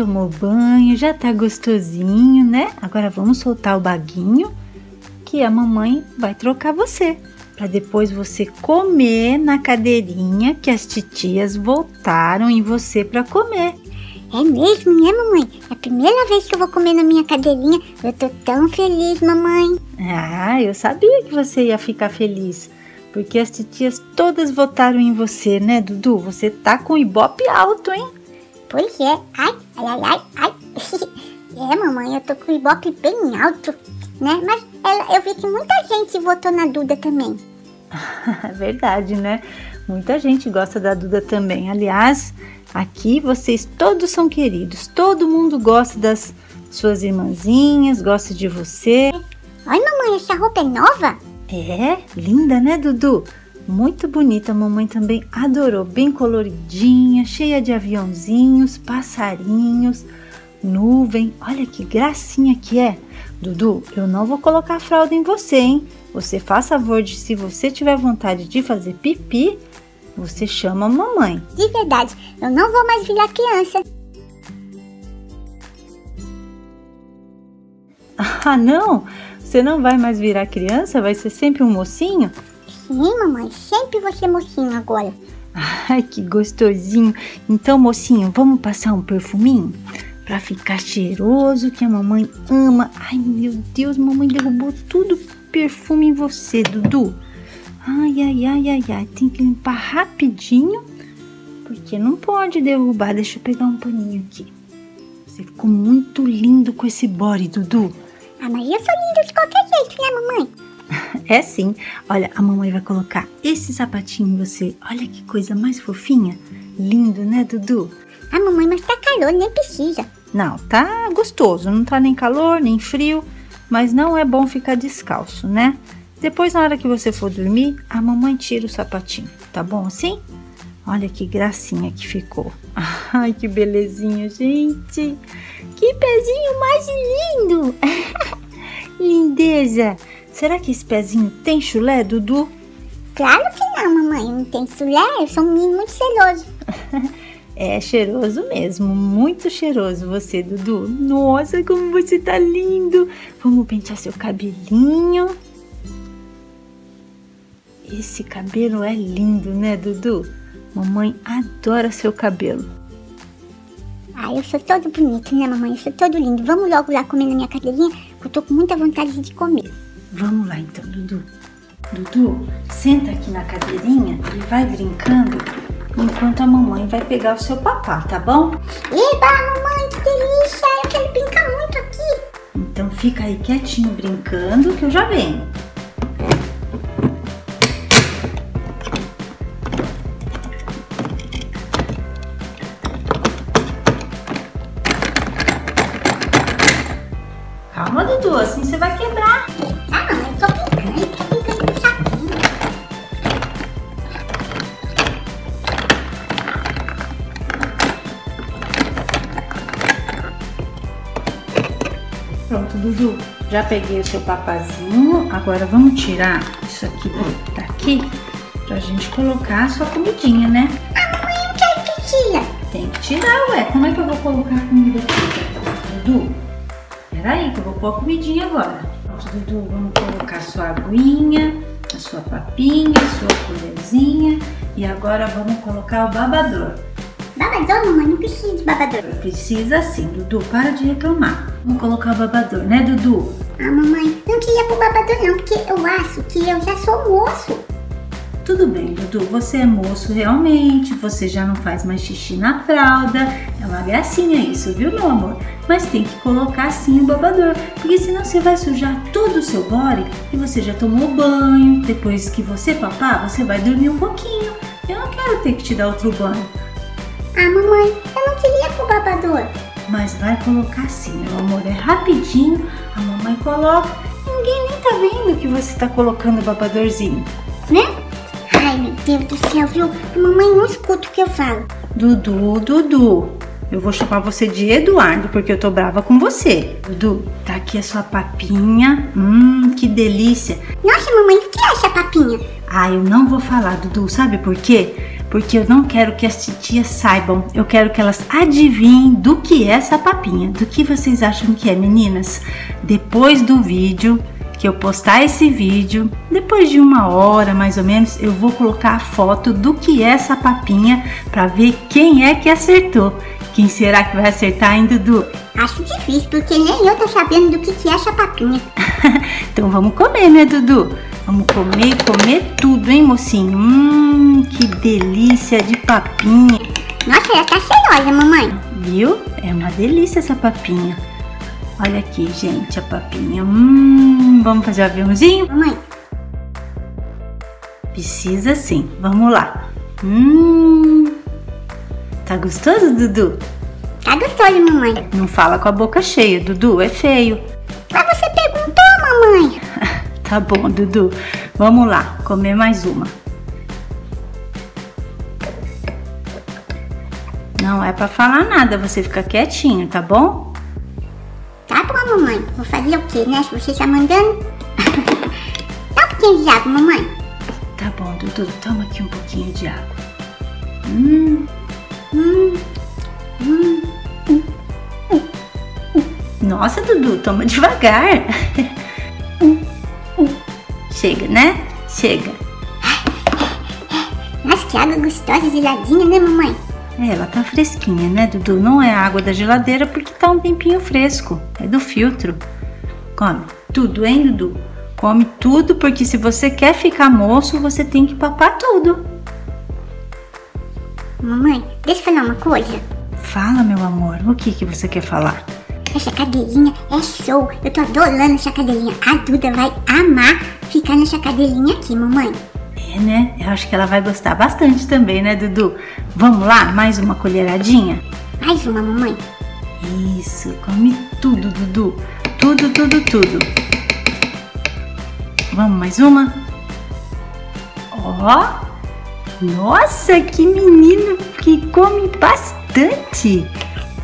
tomou banho, já tá gostosinho, né? Agora vamos soltar o baguinho que a mamãe vai trocar você para depois você comer na cadeirinha que as titias voltaram em você para comer. É mesmo, né, mamãe? É a primeira vez que eu vou comer na minha cadeirinha. Eu tô tão feliz, mamãe. Ah, eu sabia que você ia ficar feliz. Porque as titias todas votaram em você, né, Dudu? Você tá com o ibope alto, hein? Pois é. Ai, ai, ai, ai, ai. é, mamãe, eu tô com o ibope bem alto, né? Mas ela, eu vi que muita gente votou na Duda também. Verdade, né? Muita gente gosta da Duda também. Aliás, aqui vocês todos são queridos. Todo mundo gosta das suas irmãzinhas, gosta de você. Ai, mamãe, essa roupa é nova? É, linda, né, Dudu? Muito bonita, a mamãe também adorou. Bem coloridinha, cheia de aviãozinhos, passarinhos, nuvem. Olha que gracinha que é. Dudu, eu não vou colocar fralda em você, hein? Você faz favor de, se você tiver vontade de fazer pipi, você chama a mamãe. De verdade, eu não vou mais virar criança. Ah, não? Você não vai mais virar criança? Vai ser sempre um mocinho? Sim, mamãe. Sempre ser mocinho agora. Ai, que gostosinho. Então, mocinho, vamos passar um perfuminho? Pra ficar cheiroso, que a mamãe ama. Ai, meu Deus, mamãe derrubou tudo perfume em você, Dudu. Ai, ai, ai, ai, ai. Tem que limpar rapidinho, porque não pode derrubar. Deixa eu pegar um paninho aqui. Você ficou muito lindo com esse body, Dudu. Ah, mas eu sou linda de qualquer jeito, né, mamãe? É sim. Olha, a mamãe vai colocar esse sapatinho em você. Olha que coisa mais fofinha. Lindo, né, Dudu? Ah, mamãe, mas tá calor, nem precisa. Não, tá gostoso. Não tá nem calor, nem frio. Mas não é bom ficar descalço, né? Depois, na hora que você for dormir, a mamãe tira o sapatinho. Tá bom assim? Olha que gracinha que ficou. Ai, que belezinha, gente. Que pezinho mais lindo! Lindeza! Será que esse pezinho tem chulé, Dudu? Claro que não, mamãe. Não tem chulé. Eu sou um menino muito cheiroso. é cheiroso mesmo. Muito cheiroso você, Dudu. Nossa, como você tá lindo! Vamos pentear seu cabelinho. Esse cabelo é lindo, né, Dudu? Mamãe adora seu cabelo. Ah, eu sou todo bonito, né, mamãe? Eu sou todo lindo. Vamos logo lá comer na minha cadeirinha, que eu tô com muita vontade de comer. Vamos lá então, Dudu. Dudu, senta aqui na cadeirinha e vai brincando enquanto a mamãe vai pegar o seu papá, tá bom? Eba, mamãe, que delícia! Eu quero brincar muito aqui. Então fica aí quietinho brincando que eu já venho. Pronto, Dudu. Já peguei o seu papazinho. Agora vamos tirar isso aqui daqui pra gente colocar a sua comidinha, né? Ah, mamãe, eu quero que tira. Tem que tirar, ué. Como é que eu vou colocar a comida aqui? Dudu, peraí que eu vou pôr a comidinha agora. Pronto, Dudu, vamos colocar a sua aguinha, a sua papinha, a sua colherzinha. E agora vamos colocar o babador. Babador, mamãe, não precisa de babador. Precisa sim, Dudu, para de reclamar. Vamos colocar o babador, né, Dudu? Ah, mamãe, não queria pôr babador não, porque eu acho que eu já sou moço. Tudo bem, Dudu, você é moço realmente, você já não faz mais xixi na fralda. É uma gracinha isso, viu, meu amor? Mas tem que colocar sim o babador, porque senão você vai sujar todo o seu body e você já tomou banho. Depois que você papar, você vai dormir um pouquinho. Eu não quero ter que te dar outro banho. Ah, mamãe, eu não queria pôr babador. Mas vai colocar sim, meu amor. É rapidinho, a mamãe coloca. Ninguém nem tá vendo que você tá colocando o babadorzinho, né? Ai, meu Deus do céu, viu? A mamãe não escuta o que eu falo. Dudu, Dudu, eu vou chamar você de Eduardo porque eu tô brava com você. Dudu, tá aqui a sua papinha. Hum, que delícia. Nossa, mamãe, o que é essa papinha? Ah, eu não vou falar, Dudu, sabe por quê? Porque eu não quero que as titias saibam. Eu quero que elas adivinhem do que é essa papinha. Do que vocês acham que é, meninas? Depois do vídeo, que eu postar esse vídeo, depois de uma hora mais ou menos, eu vou colocar a foto do que é essa papinha para ver quem é que acertou. Quem será que vai acertar, hein, Dudu? Acho difícil, porque nem eu tô sabendo do que, que é essa papinha. então vamos comer, né, Dudu? Vamos comer, comer tudo, hein, mocinho? Hum, que delícia de papinha. Nossa, ela tá cheirosa, mamãe. Viu? É uma delícia essa papinha. Olha aqui, gente, a papinha. Hum, vamos fazer o aviãozinho? Mamãe. Precisa sim. Vamos lá. Hum. Tá gostoso, Dudu? Tá gostoso, mamãe. Não fala com a boca cheia, Dudu. É feio. Tá bom, Dudu. Vamos lá, comer mais uma. Não é para falar nada, você fica quietinho, tá bom? mamãe. Vou fazer o quê, né? Se você está mandando. Dá um pouquinho de água, mamãe. Tá bom, Dudu. Toma aqui um pouquinho de água. Hum, hum, hum. Nossa, Dudu, toma devagar. Chega, né? Chega. Nossa, que água gostosa e geladinha, né, mamãe? É, ela tá fresquinha, né, Dudu? Não é água da geladeira porque tá um tempinho fresco. É do filtro. Come tudo, hein, Dudu? Come tudo porque se você quer ficar moço, você tem que papar tudo. Mamãe, deixa eu falar uma coisa. Fala, meu amor. O que que você quer falar? Essa cadeirinha é show. Eu tô adorando essa cadeirinha. A Duda vai amar ficar nessa cadeirinha aqui, mamãe. É, né? Eu acho que ela vai gostar bastante também, né, Dudu? Vamos lá? Mais uma colheradinha? Mais uma, mamãe. Isso, come tudo, Dudu. Tudo, tudo, tudo. Vamos mais uma? Ó! Oh, nossa, que menino que come bastante!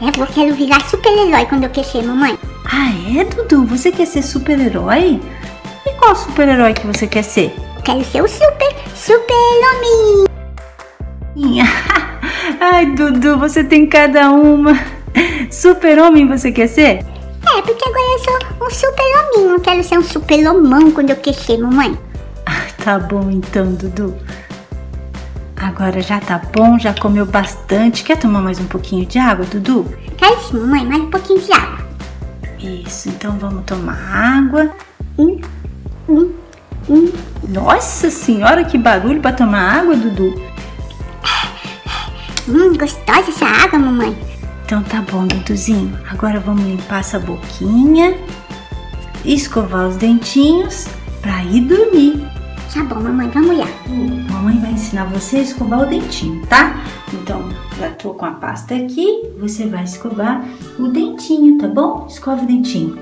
É, eu quero virar super-herói quando eu crescer, mamãe. Ah, é, Dudu? Você quer ser super-herói? Qual super-herói que você quer ser? quero ser o super, super homem. Ai, Dudu, você tem cada uma. Super homem você quer ser? É, porque agora eu sou um super hominho. Eu quero ser um super homão quando eu crescer, mamãe. Ah, tá bom então, Dudu. Agora já tá bom, já comeu bastante. Quer tomar mais um pouquinho de água, Dudu? Quero sim, mamãe, mais um pouquinho de água. Isso, então vamos tomar água. Hum, hum. Hum, nossa senhora, que barulho para tomar água, Dudu. Hum, gostosa essa água, mamãe. Então tá bom, Duduzinho. Agora vamos limpar essa boquinha, escovar os dentinhos para ir dormir. Tá bom, mamãe, vamos lá. Mamãe vai ensinar você a escovar o dentinho, tá? Então, já tô com a pasta aqui, você vai escovar o dentinho, tá bom? Escova o dentinho.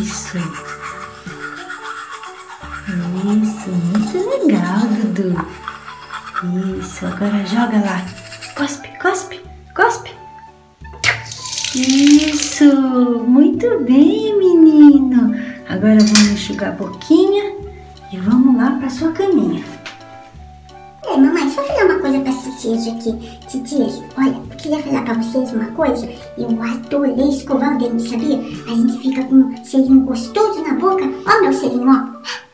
Isso. Isso, muito legal, Dudu. Isso, agora joga lá. Cospe, cospe, cospe. Isso, muito bem, menino. Agora vamos enxugar a boquinha e vamos lá para sua caminha. É, mamãe, deixa eu falar uma coisa para as titias aqui. Titias, olha, eu queria falar para vocês uma coisa. Eu adorei escovar o dente, sabia? A gente fica com um selinho gostoso na boca. Ó meu selinho, ó.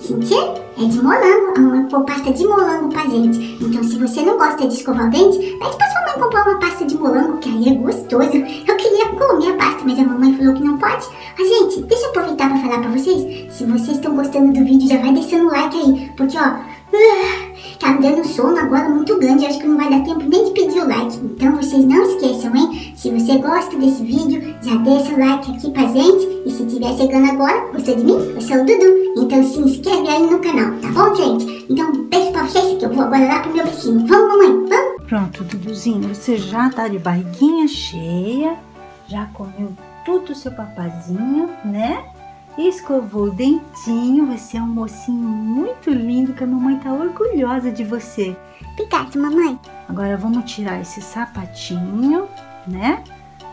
Sentiu? É de molango, a mamãe pôr pasta de molango pra gente. Então se você não gosta de escovar o dente, pede pra sua mãe comprar uma pasta de molango, que aí é gostoso. Eu queria comer a pasta, mas a mamãe falou que não pode. Ah, gente, deixa eu aproveitar pra falar pra vocês. Se vocês estão gostando do vídeo, já vai deixando o like aí. Porque, ó, tá me dando sono agora muito grande, acho que não vai dar tempo nem de pedir o like. Então vocês não esqueçam, hein? Se você gosta desse vídeo, já deixa o like aqui pra gente. E se estiver chegando agora, gostou de mim? Eu sou o Dudu. Então se inscreve aí no canal, tá bom, gente? Então beijo pra vocês que eu vou agora lá pro meu beijinho. Vamos, mamãe, vamos? Pronto, Duduzinho, você já tá de barriguinha cheia, já comeu tudo o seu papazinho, né? Escovou o dentinho. Você é um mocinho muito lindo que a mamãe tá orgulhosa de você. Obrigada, mamãe. Agora vamos tirar esse sapatinho, né?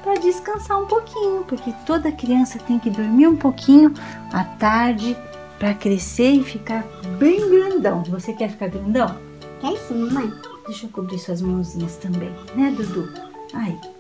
Para descansar um pouquinho, porque toda criança tem que dormir um pouquinho à tarde para crescer e ficar bem grandão. Você quer ficar grandão? Quero sim, mamãe. Deixa eu cobrir suas mãozinhas também, né, Dudu? Aí.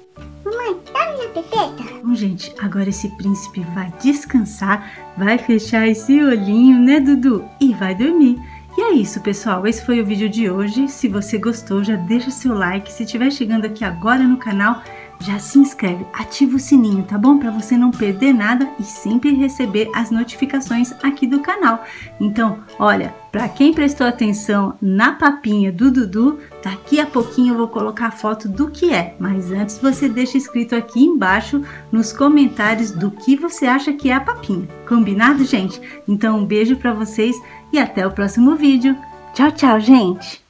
Mamãe, dá minha pepeta. Bom, gente, agora esse príncipe vai descansar, vai fechar esse olhinho, né, Dudu? E vai dormir. E é isso, pessoal. Esse foi o vídeo de hoje. Se você gostou, já deixa seu like. Se estiver chegando aqui agora no canal, já se inscreve, ativa o sininho, tá bom? Para você não perder nada e sempre receber as notificações aqui do canal. Então, olha, para quem prestou atenção na papinha do Dudu, daqui a pouquinho eu vou colocar a foto do que é, mas antes você deixa escrito aqui embaixo nos comentários do que você acha que é a papinha. Combinado, gente? Então, um beijo para vocês e até o próximo vídeo. Tchau, tchau, gente!